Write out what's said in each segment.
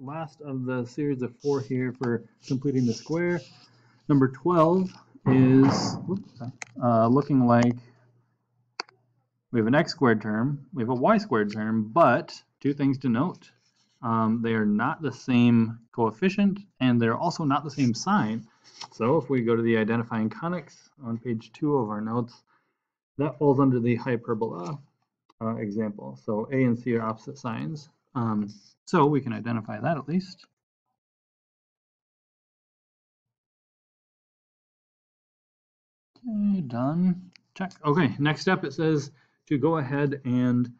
last of the series of four here for completing the square. Number 12 is uh, looking like we have an x squared term, we have a y squared term, but two things to note. Um, they are not the same coefficient, and they're also not the same sign. So if we go to the identifying conics on page two of our notes, that falls under the hyperbola uh, example. So A and C are opposite signs. Um, so we can identify that at least. Okay, done. Check. Okay, next step it says to go ahead and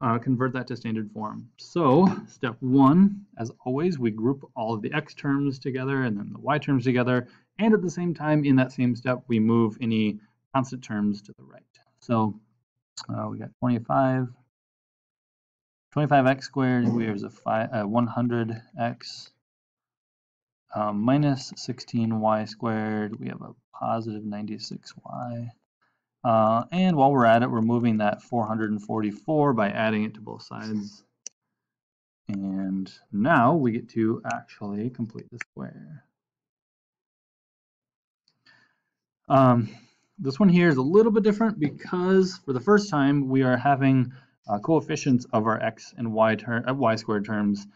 uh, convert that to standard form. So step one, as always, we group all of the x terms together and then the y terms together. And at the same time, in that same step, we move any constant terms to the right. So uh, we got 25, 25x squared, we have a five, uh, 100x um, minus 16y squared, we have a positive 96y. Uh, and while we're at it, we're moving that 444 by adding it to both sides. And now we get to actually complete the square. Um, this one here is a little bit different because for the first time we are having uh, coefficients of our x and y, ter uh, y squared terms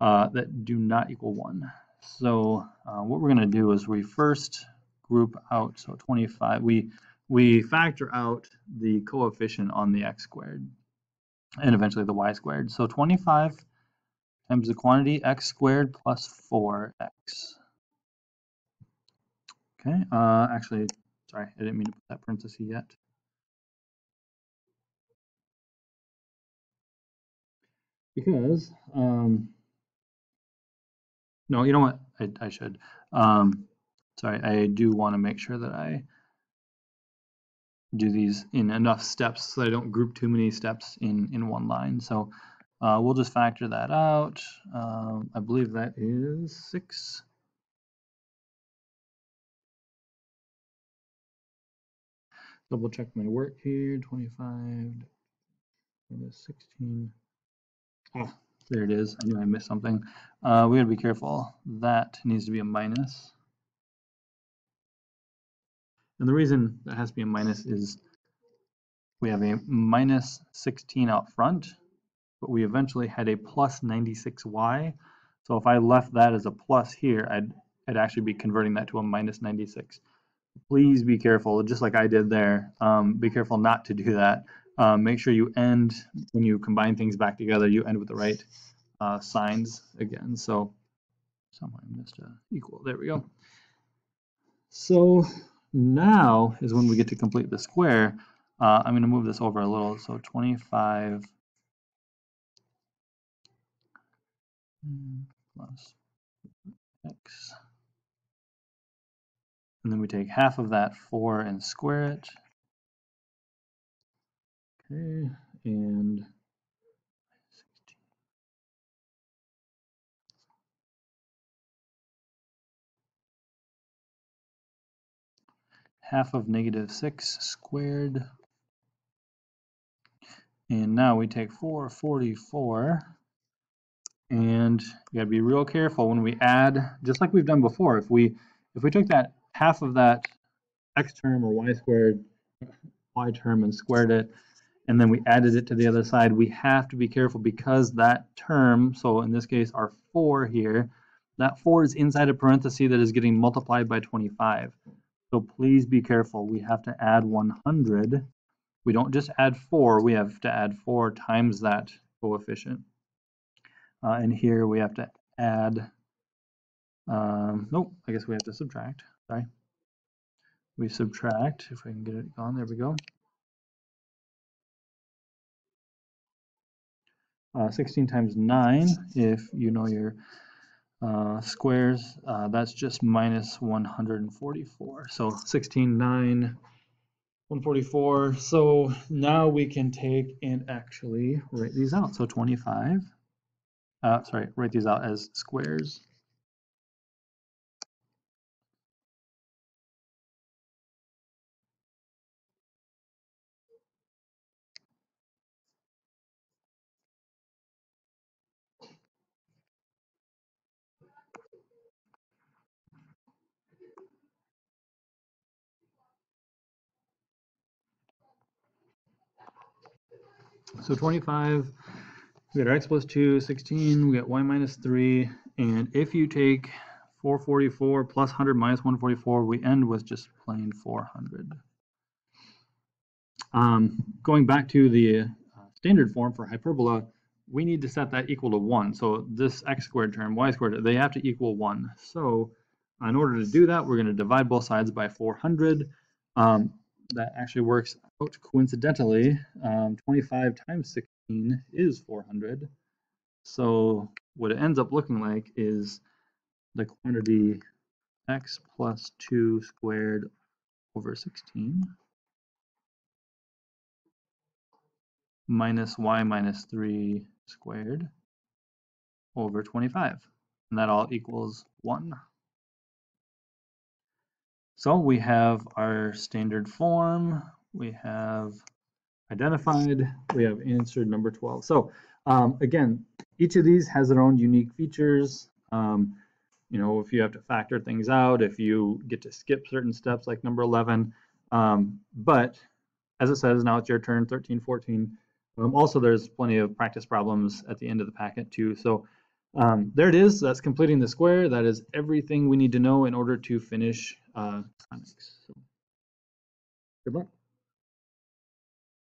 uh, that do not equal 1. So uh, what we're going to do is we first group out, so 25, we we factor out the coefficient on the x squared and eventually the y squared. So 25 times the quantity x squared plus 4x. Okay, uh, actually, sorry, I didn't mean to put that parenthesis yet. Because, um, no, you know what, I, I should. Um, sorry, I do want to make sure that I do these in enough steps so I don't group too many steps in, in one line. So uh, we'll just factor that out. Um, I believe that is 6. Double check my work here, 25 minus 16. Oh, there it is. I knew I missed something. Uh, we gotta be careful. That needs to be a minus. And the reason that has to be a minus is we have a minus 16 out front, but we eventually had a plus 96y. So if I left that as a plus here, I'd, I'd actually be converting that to a minus 96. Please be careful, just like I did there. Um, be careful not to do that. Um, make sure you end, when you combine things back together, you end with the right uh, signs again. So somehow I missed a equal. There we go. So now is when we get to complete the square. Uh, I'm going to move this over a little. So 25 plus x. And then we take half of that 4 and square it. Okay, and half of negative 6 squared. And now we take 444 and you gotta be real careful when we add, just like we've done before, if we if we took that half of that x term or y squared y term and squared it, and then we added it to the other side, we have to be careful because that term, so in this case our 4 here, that 4 is inside a parenthesis that is getting multiplied by 25. So please be careful. We have to add 100. We don't just add 4, we have to add 4 times that coefficient. Uh, and here we have to add, um, nope, I guess we have to subtract, sorry. We subtract, if I can get it on, there we go. Uh, 16 times 9, if you know your uh, squares, uh, that's just minus 144. So 16, 9, 144. So now we can take and actually write these out. So 25, uh, sorry, write these out as squares. So 25, we got our x plus 2, 16, we got y minus 3, and if you take 444 plus 100 minus 144, we end with just plain 400. Um, going back to the uh, standard form for hyperbola, we need to set that equal to 1. So this x squared term, y squared, they have to equal 1. So in order to do that, we're going to divide both sides by 400. Um, that actually works out coincidentally. Um, 25 times 16 is 400. So what it ends up looking like is the quantity x plus 2 squared over 16 minus y minus 3 squared over 25. And that all equals 1. So we have our standard form, we have identified, we have answered number 12. So um, again, each of these has their own unique features. Um, you know, if you have to factor things out, if you get to skip certain steps like number 11. Um, but as it says, now it's your turn, 13, 14. Um, also, there's plenty of practice problems at the end of the packet too. So um, there it is. That's completing the square. That is everything we need to know in order to finish uh, conics. So, good luck.